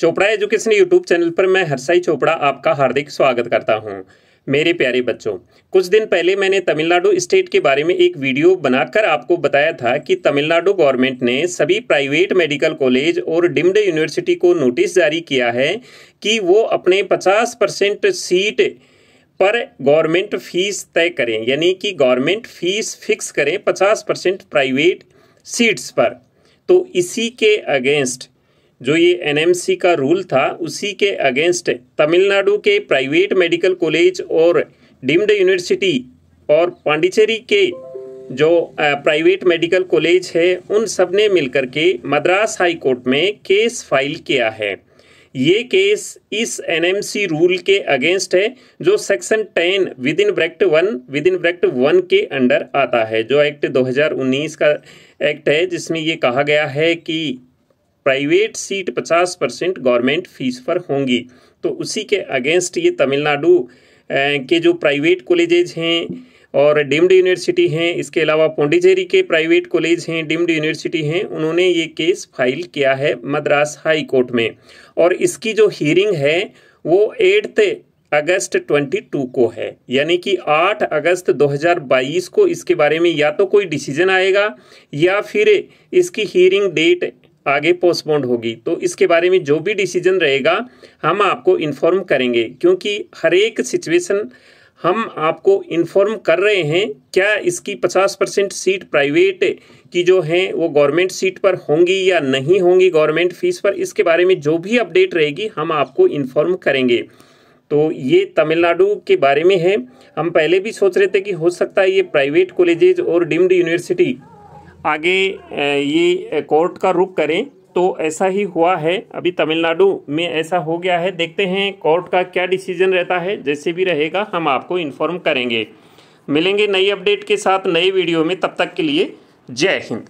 Chopra education YouTube channel पर मैं हरसाई चोपड़ा आपका हार्दिक स्वागत करता हूँ। मेरे प्यारे बच्चों, कुछ दिन पहले मैंने तमिलनाडु स्टेट के बारे में एक वीडियो बनाकर आपको बताया था कि तमिलनाडु गवर्नमेंट ने सभी प्राइवेट मेडिकल कॉलेज और डिम्ड यूनिवर्सिटी को नोटिस जारी किया है कि वो अपने 50 परसेंट सीट पर गवर्नमेंट फ़ीस तय करें, यानी कि गवर्नमेंट फ़ीस फिक्स करें 50 परसेंट प्राइवेट सीट्स पर। तो इसी के अगेंस्ट जो ये एनएमसी का रूल था, उसी के अगेंस्ट तमिलनाडु के प्राइवेट मेडिकल कॉलेज और डीम्ड यूनिवर्सिटी और पांडिचेरी के जो प्राइवेट मेडिकल कॉलेज है, उन सबने मिलकर के मद्रास हाई कोर्ट में केस फ़ाइल किया है। ये केस इस एनएमसी रूल के अगेंस्ट है, जो section ten within bracket one within bracket one के अंडर आता है। जो एक्ट 2019 का एक्ट है, जिसमें ये कहा गया है कि प्राइवेट सीट पचास परसेंट गवर्नमेंट फ़ीस पर होंगी। तो उसी के अगेंस्ट ये तमिलनाडु के जो प्राइवेट कॉलेजेज हैं और डिम्ड यूनिवर्सिटी हैं, इसके अलावा पौंडीचेरी के प्राइवेट कॉलेज हैं, डिम्ड यूनिवर्सिटी हैं, उन्होंने ये केस फ़ाइल किया है मद्रास हाई कोर्ट में। और इसकी जो हियरिंग है, वो एट्थ अगस्त 22 को है। यानी कि 8 अगस्त 2022 को इसके बारे में या तो कोई डिसीज़न आएगा या फिर इसकी हियरिंग डेट आगे पोस्टपोन्ड होगी। तो इसके बारे में जो भी डिसीज़न रहेगा, हम आपको इन्फॉर्म करेंगे। क्योंकि हर एक सिचुएशन हम आपको इन्फॉर्म कर रहे हैं, क्या इसकी पचास परसेंट सीट प्राइवेट की जो हैं, वो गवर्नमेंट सीट पर होंगी या नहीं होंगी गवर्नमेंट फ़ीस पर, इसके बारे में जो भी अपडेट रहेगी, हम आपको इन्फॉर्म करेंगे। तो ये तमिलनाडु के बारे में है। हम पहले भी सोच रहे थे कि हो सकता है ये प्राइवेट कॉलेजेज और डिम्ड यूनिवर्सिटी आगे ये कोर्ट का रुख करें। तो ऐसा ही हुआ है। अभी तमिलनाडु में ऐसा हो गया है। देखते हैं कोर्ट का क्या डिसीज़न रहता है। जैसे भी रहेगा, हम आपको इन्फॉर्म करेंगे। मिलेंगे नई अपडेट के साथ नए वीडियो में। तब तक के लिए जय हिंद।